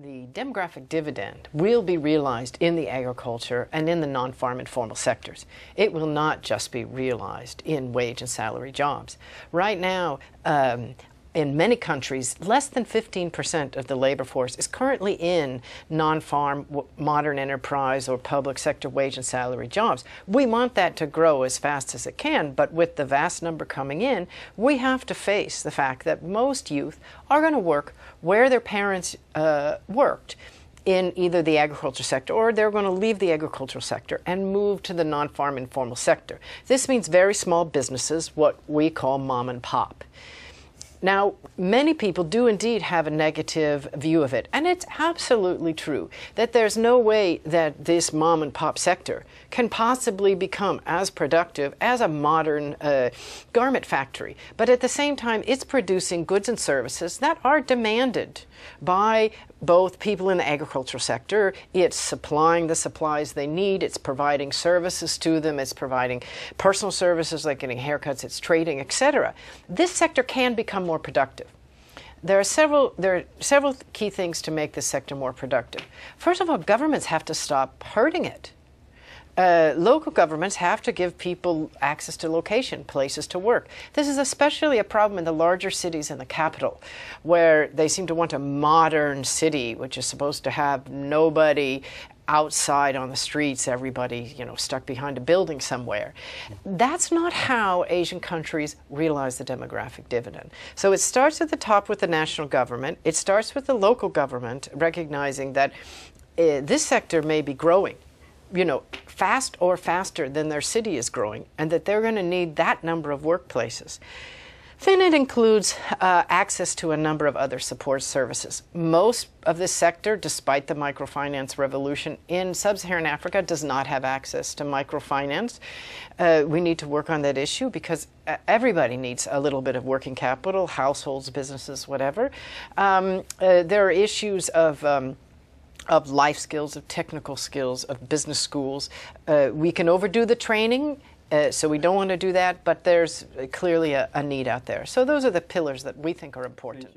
The demographic dividend will be realized in the agriculture and in the non farm and formal sectors. It will not just be realized in wage and salary jobs. Right now, um, in many countries, less than 15% of the labor force is currently in non farm, modern enterprise, or public sector wage and salary jobs. We want that to grow as fast as it can, but with the vast number coming in, we have to face the fact that most youth are going to work where their parents uh, worked in either the agriculture sector or they're going to leave the agricultural sector and move to the non farm informal sector. This means very small businesses, what we call mom and pop. Now, many people do indeed have a negative view of it, and it's absolutely true that there's no way that this mom and pop sector can possibly become as productive as a modern uh, garment factory. But at the same time, it's producing goods and services that are demanded by both people in the agricultural sector. It's supplying the supplies they need, it's providing services to them, it's providing personal services like getting haircuts, it's trading, etc. This sector can become more productive. There are several there are several key things to make this sector more productive. First of all, governments have to stop hurting it. Uh, local governments have to give people access to location, places to work. This is especially a problem in the larger cities and the capital, where they seem to want a modern city, which is supposed to have nobody outside on the streets, everybody, you know, stuck behind a building somewhere. That's not how Asian countries realize the demographic dividend. So it starts at the top with the national government. It starts with the local government recognizing that uh, this sector may be growing you know, fast or faster than their city is growing, and that they're going to need that number of workplaces. Then it includes uh, access to a number of other support services. Most of this sector, despite the microfinance revolution in sub Saharan Africa, does not have access to microfinance. Uh, we need to work on that issue because uh, everybody needs a little bit of working capital, households, businesses, whatever. Um, uh, there are issues of um, of life skills, of technical skills, of business schools. Uh, we can overdo the training, uh, so we don't want to do that, but there's clearly a, a, need out there. So those are the pillars that we think are important.